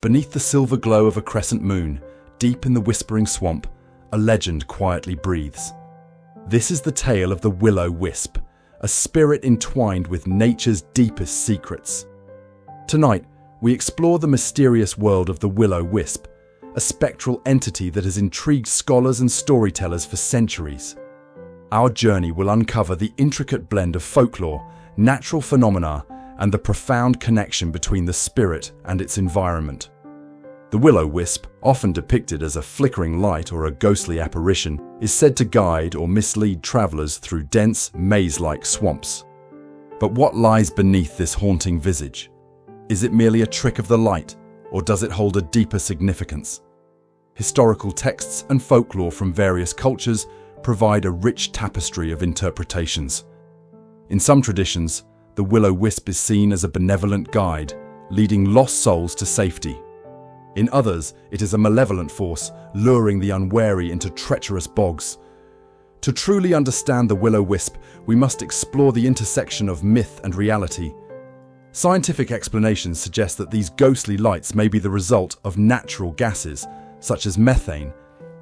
Beneath the silver glow of a crescent moon, deep in the whispering swamp, a legend quietly breathes. This is the tale of the willow wisp, a spirit entwined with nature's deepest secrets. Tonight, we explore the mysterious world of the willow wisp, a spectral entity that has intrigued scholars and storytellers for centuries. Our journey will uncover the intricate blend of folklore, natural phenomena, and the profound connection between the spirit and its environment. The willow wisp, often depicted as a flickering light or a ghostly apparition, is said to guide or mislead travelers through dense, maze-like swamps. But what lies beneath this haunting visage? Is it merely a trick of the light, or does it hold a deeper significance? Historical texts and folklore from various cultures provide a rich tapestry of interpretations. In some traditions, the will-o'-wisp is seen as a benevolent guide, leading lost souls to safety. In others, it is a malevolent force, luring the unwary into treacherous bogs. To truly understand the will-o'-wisp, we must explore the intersection of myth and reality. Scientific explanations suggest that these ghostly lights may be the result of natural gases, such as methane,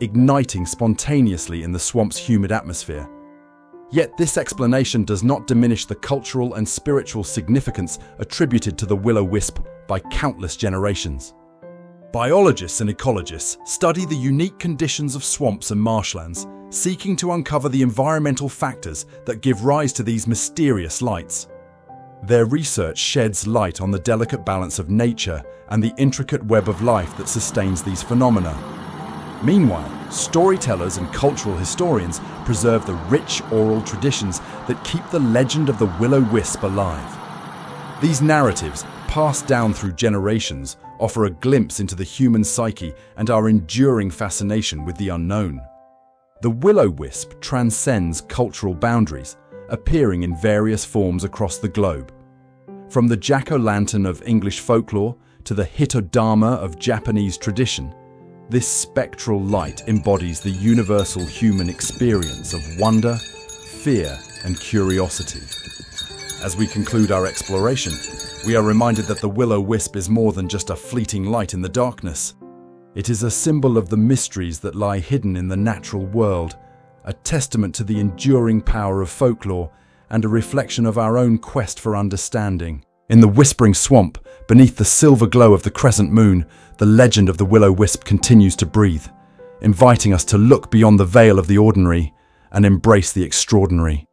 igniting spontaneously in the swamp's humid atmosphere. Yet this explanation does not diminish the cultural and spiritual significance attributed to the will-o'-wisp by countless generations. Biologists and ecologists study the unique conditions of swamps and marshlands, seeking to uncover the environmental factors that give rise to these mysterious lights. Their research sheds light on the delicate balance of nature and the intricate web of life that sustains these phenomena. Meanwhile, storytellers and cultural historians preserve the rich oral traditions that keep the legend of the will-o'-wisp alive. These narratives, passed down through generations, offer a glimpse into the human psyche and our enduring fascination with the unknown. The will-o'-wisp transcends cultural boundaries, appearing in various forms across the globe. From the jack-o'-lantern of English folklore to the hitodama of Japanese tradition, this spectral light embodies the universal human experience of wonder, fear, and curiosity. As we conclude our exploration, we are reminded that the will-o'-wisp is more than just a fleeting light in the darkness. It is a symbol of the mysteries that lie hidden in the natural world, a testament to the enduring power of folklore and a reflection of our own quest for understanding. In the whispering swamp, beneath the silver glow of the crescent moon, the legend of the will-o'-wisp continues to breathe, inviting us to look beyond the veil of the ordinary and embrace the extraordinary.